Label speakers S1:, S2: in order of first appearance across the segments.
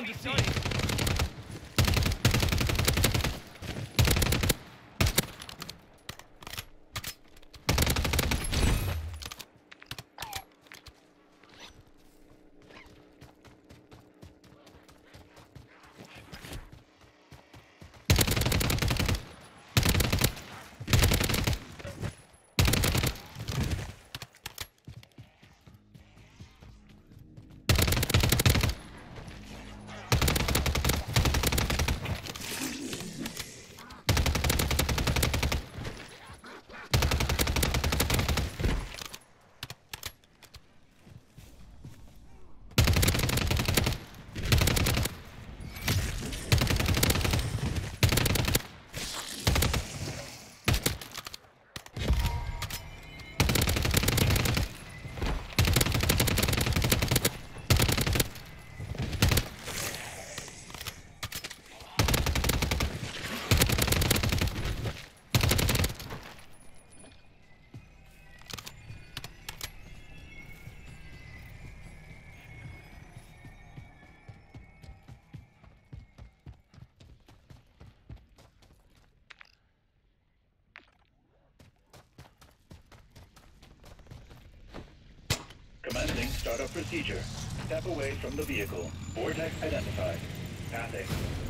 S1: One to see.
S2: Procedure. Step away from the vehicle. Vortex identified. Passing.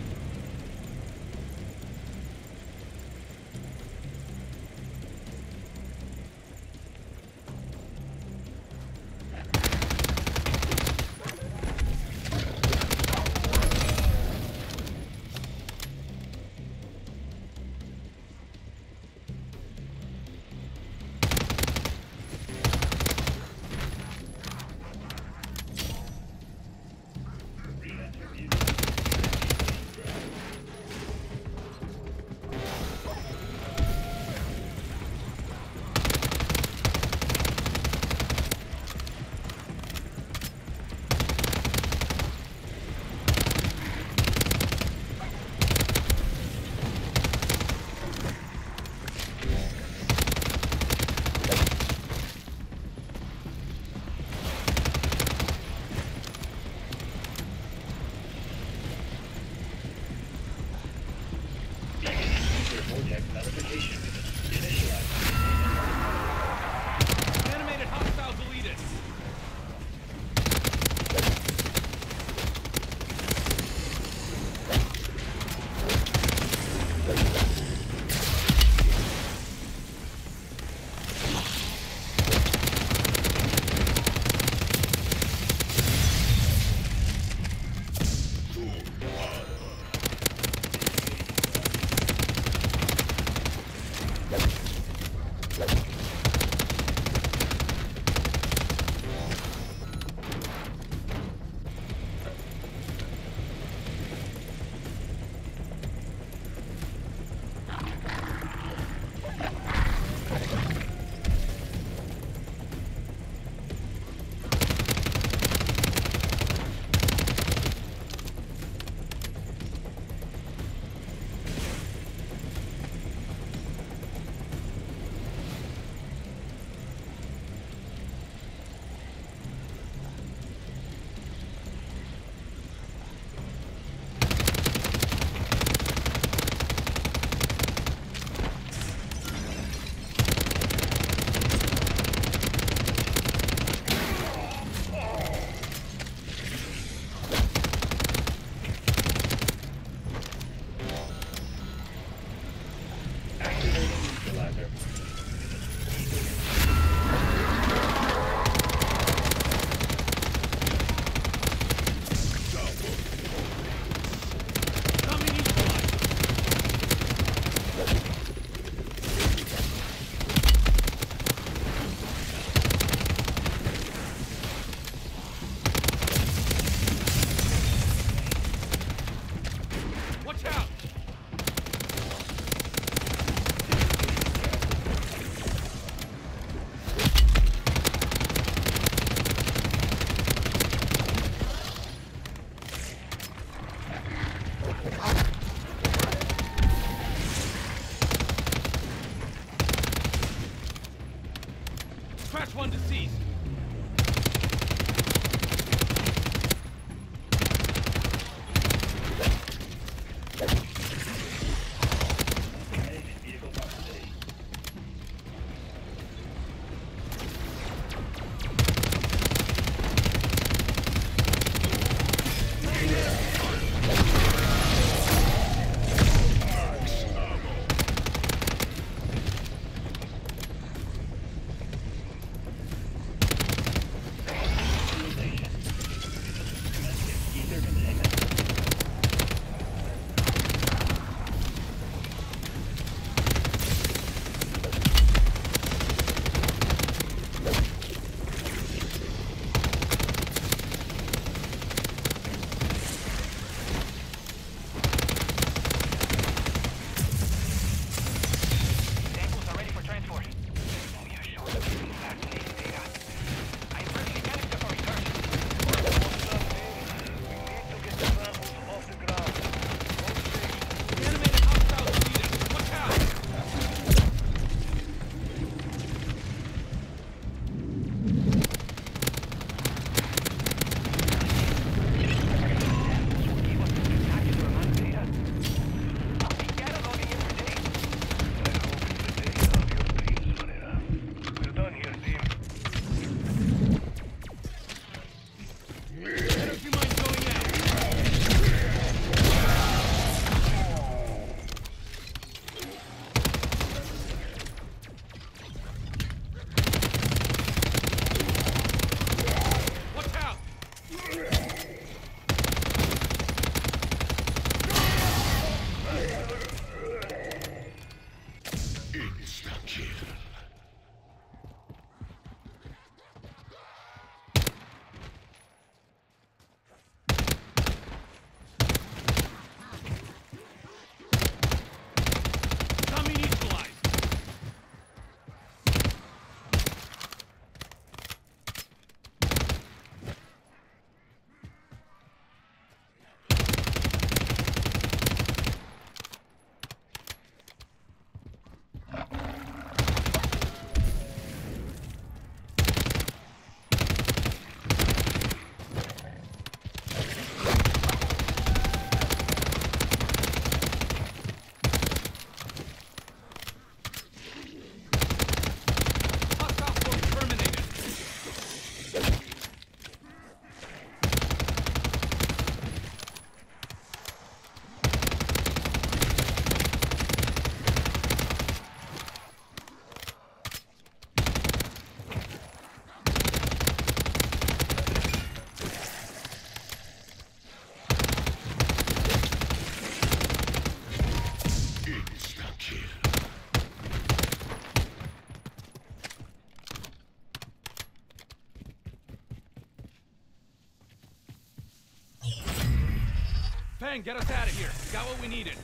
S2: down
S3: here. Get us out of here. Got what we needed.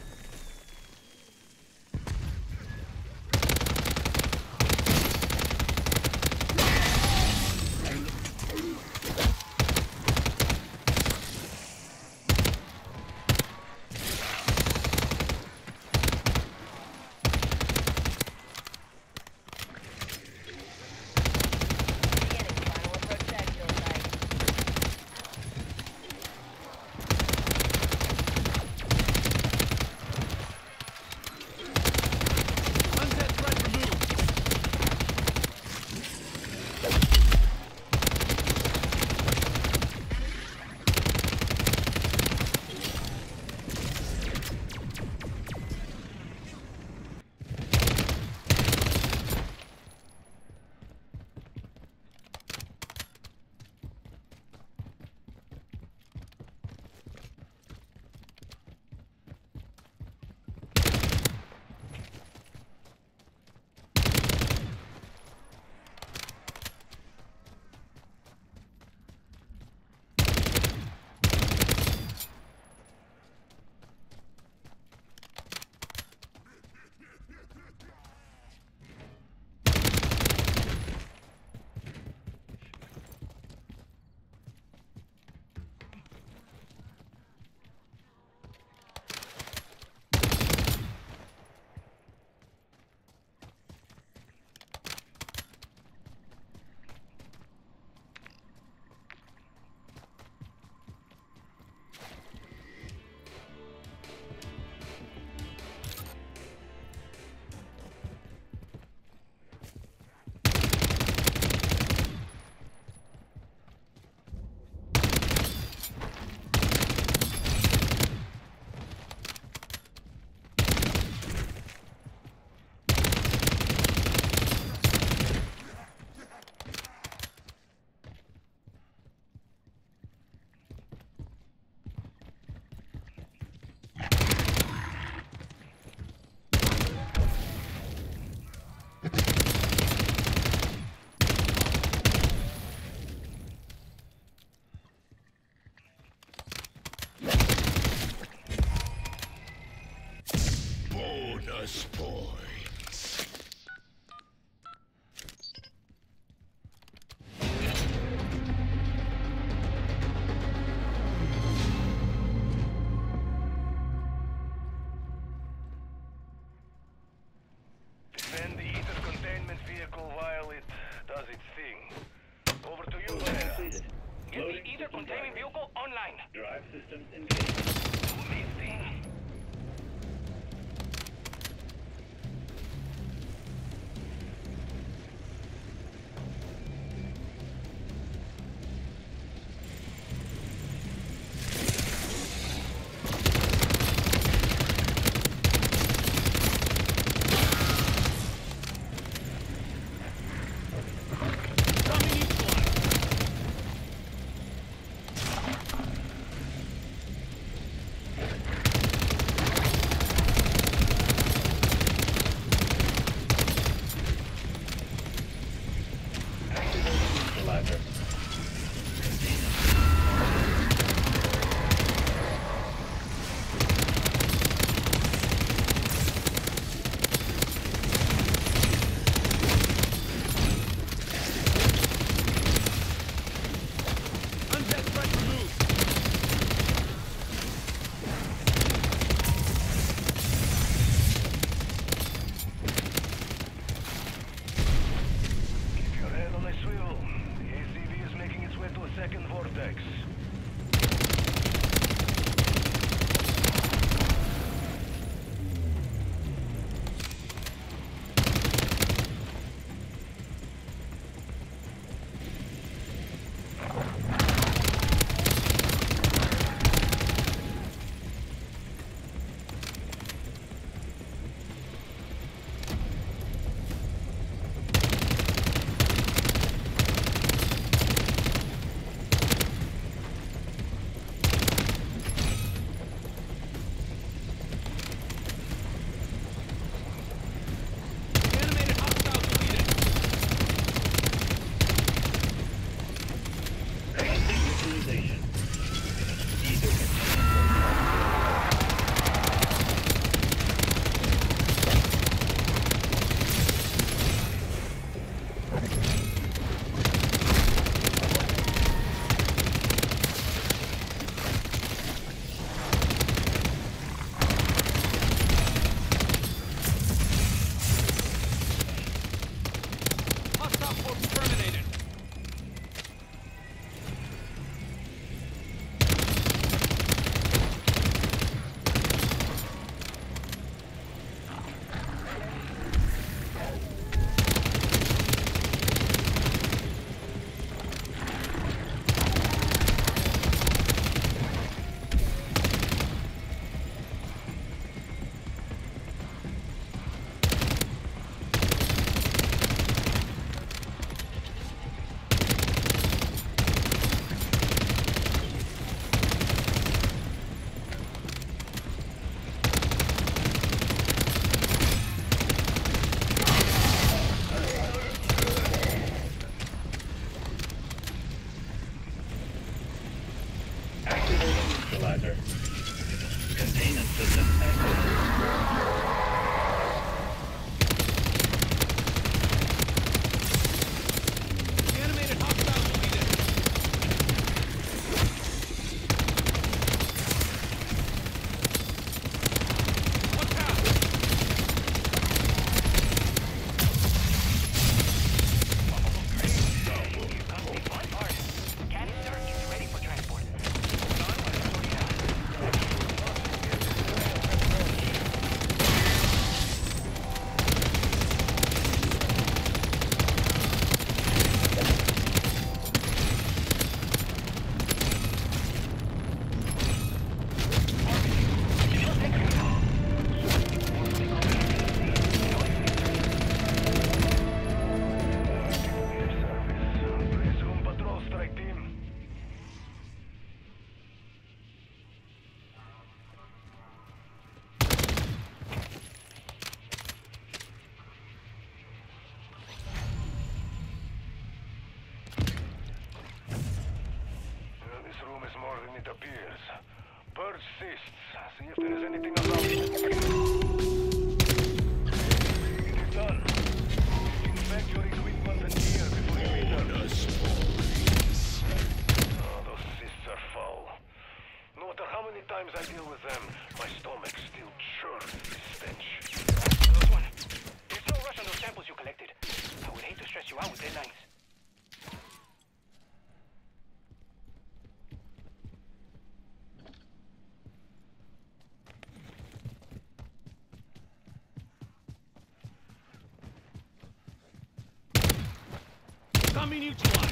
S1: Dummy neutralized.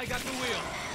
S1: I got the
S4: wheel.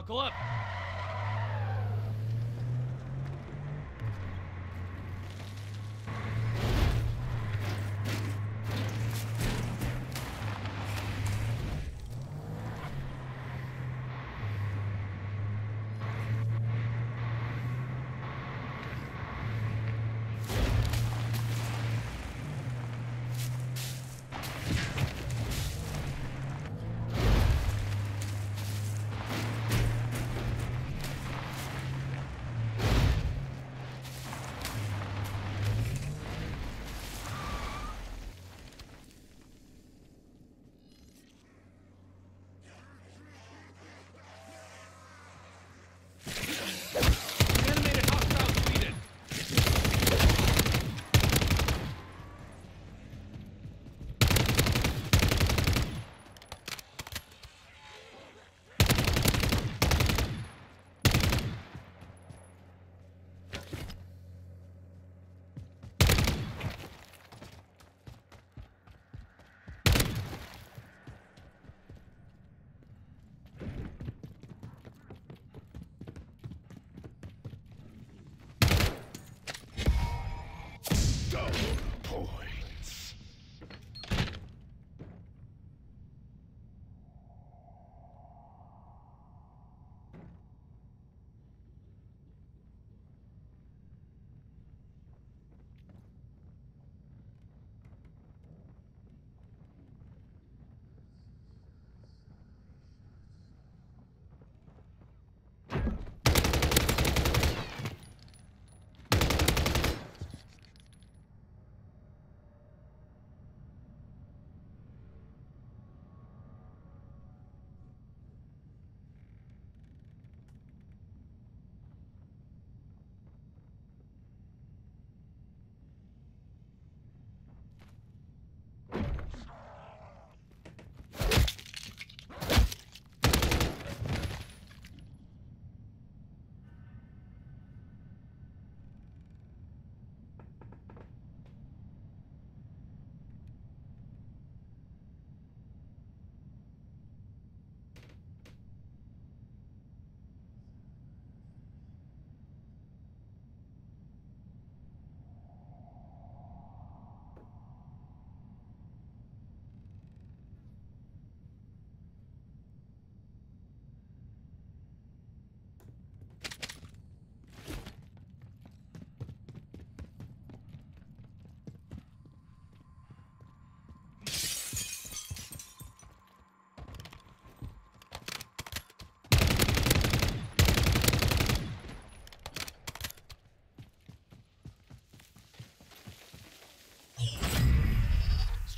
S1: Buckle up.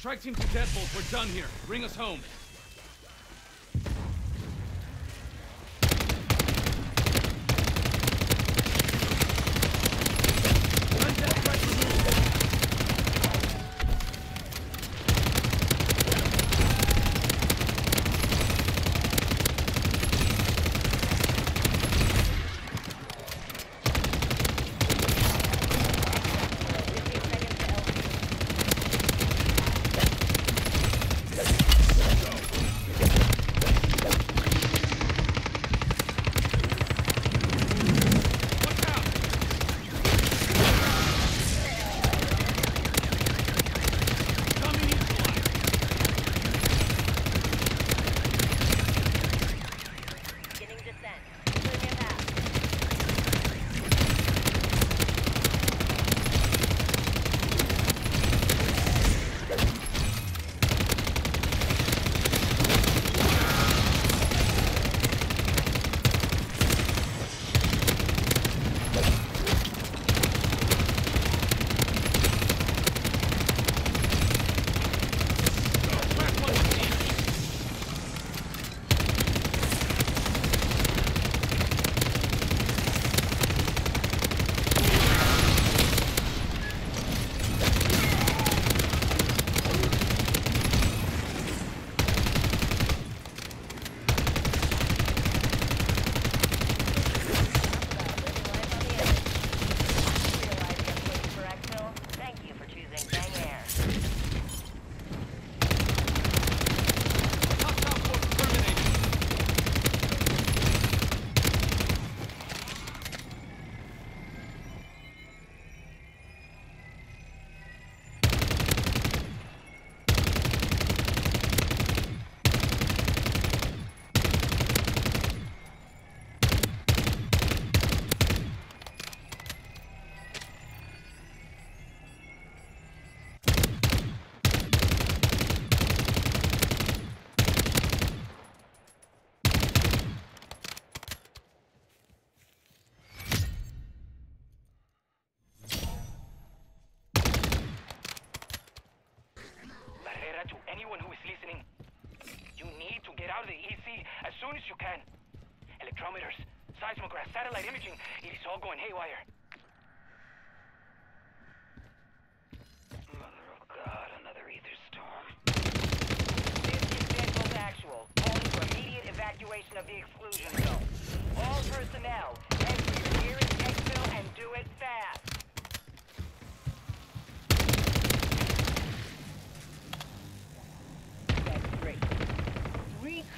S1: Strike team to Deadbolt. We're done here. Bring us home.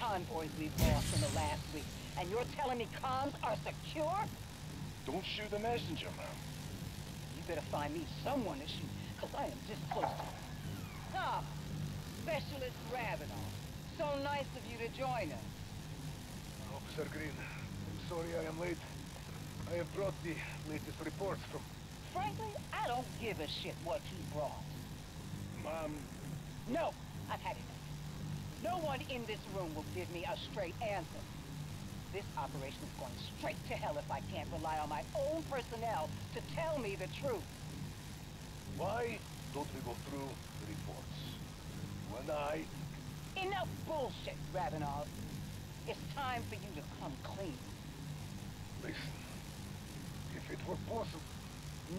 S5: Convoys we've lost in the last week, and you're telling me comms are secure?
S4: Don't shoot the messenger, ma'am.
S5: You better find me someone to shoot, because I am this close to you. Ah, Specialist Ravenov. So nice of you to join us.
S4: Officer Green, I'm sorry I am late. I have brought the latest reports from...
S5: Frankly, I don't give a shit what you brought.
S4: Ma'am,
S5: No, I've had enough. No one in this room will give me a straight answer. This operation is going straight to hell if I can't rely on my own personnel to tell me the truth.
S4: why don't we go through the reports? You and I...
S5: Enough bullshit, Ravenov. It's time for you to come clean.
S4: Listen, if it were possible...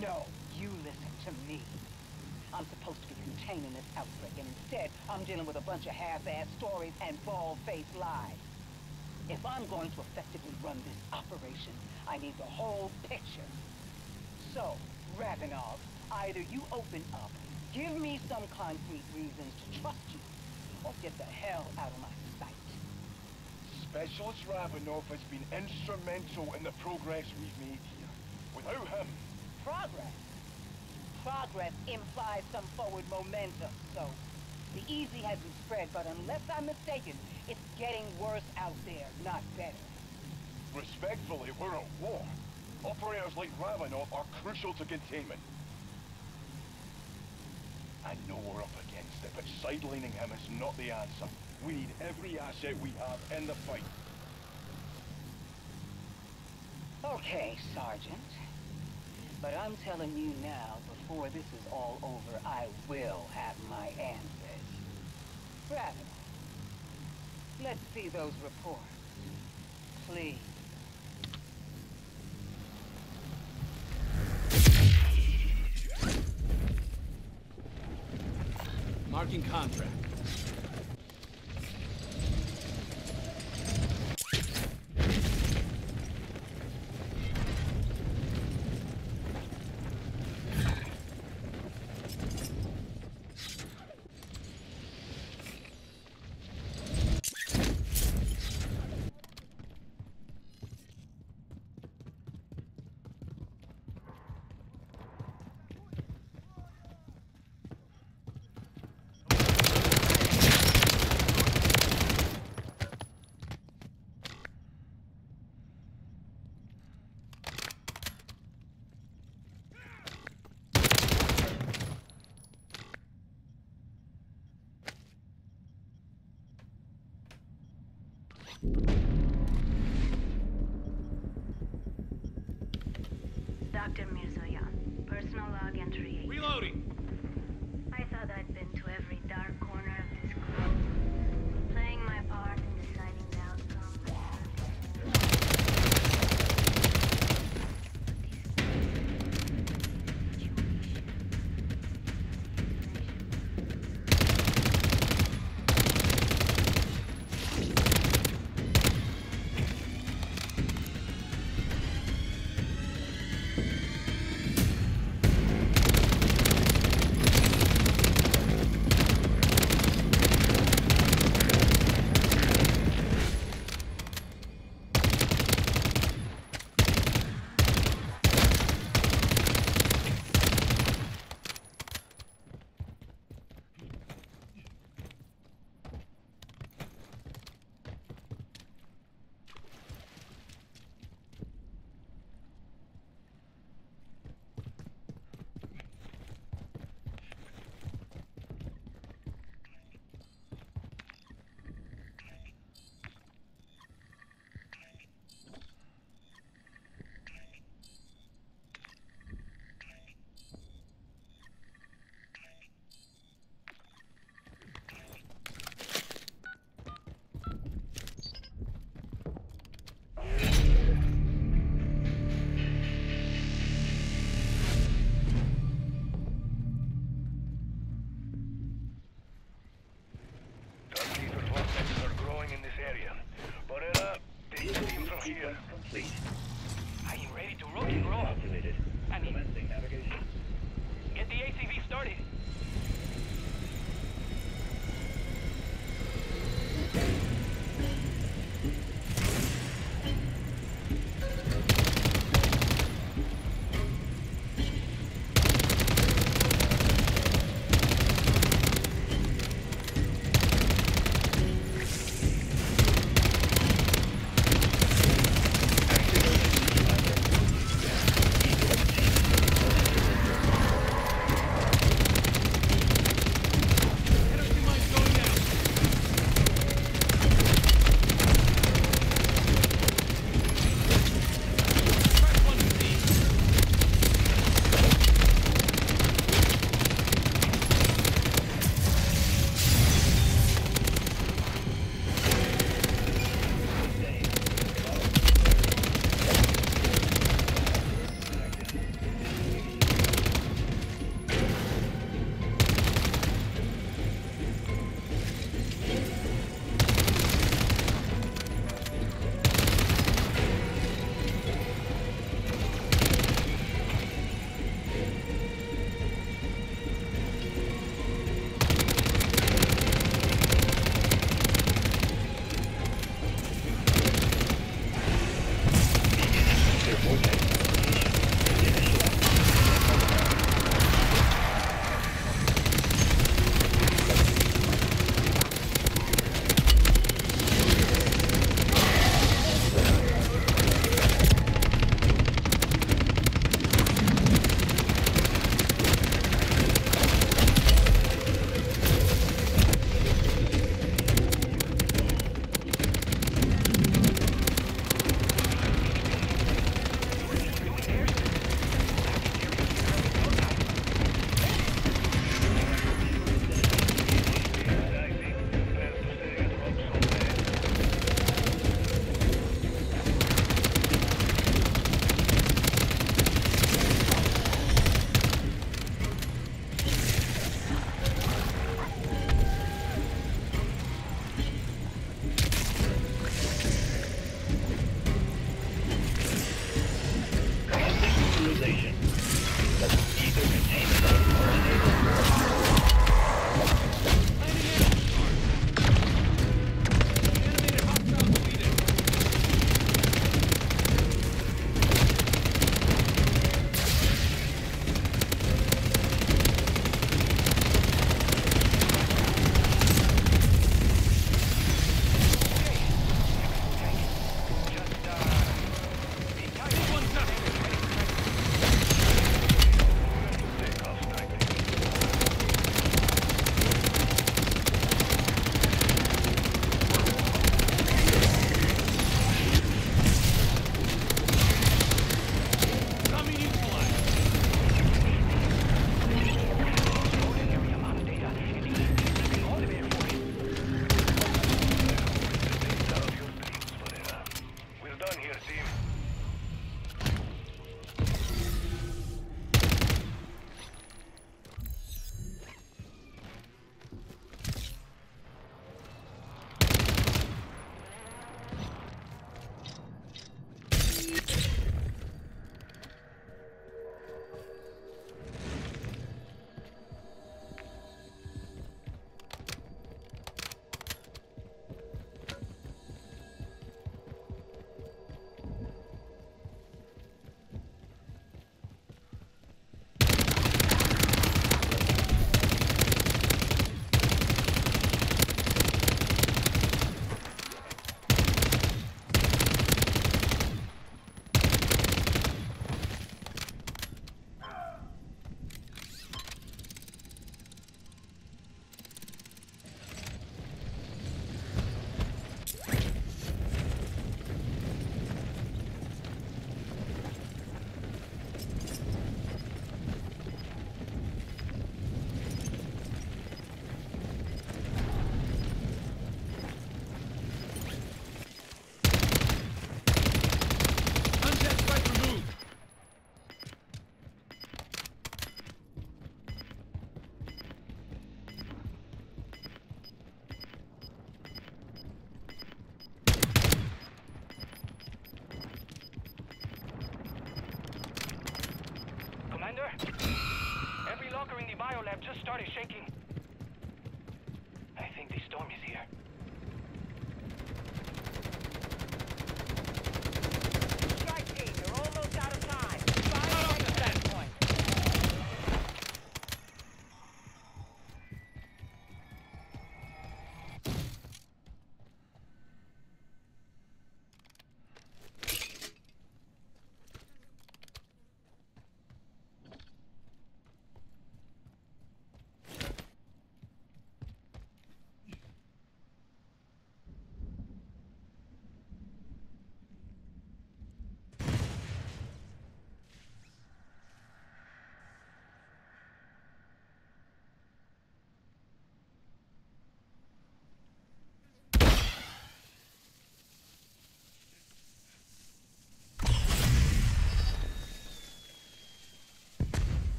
S5: No, you listen to me. I'm supposed to be containing this outbreak, and instead, I'm dealing with a bunch of half-assed stories and bald-faced lies. If I'm going to effectively run this operation, I need the whole picture. So, Ravenov, either you open up, give me some concrete reasons to trust you, or get the hell out of my sight.
S4: Specialist Ravenov has been instrumental in the progress we've made here. Without him,
S5: Progress. Progress implies some forward momentum, so the easy hasn't spread, but unless I'm mistaken, it's getting worse out there, not better.
S4: respectfully, we're at war. Operators like Ravenov are crucial to containment. I know we're up against it, but sidelining him is not the answer. We need every asset we have in the fight.
S5: Okay, Sergeant. But I'm telling you now, before this is all over, I will have my answers. Ravenov, let's see those reports. Please.
S1: Marking contract.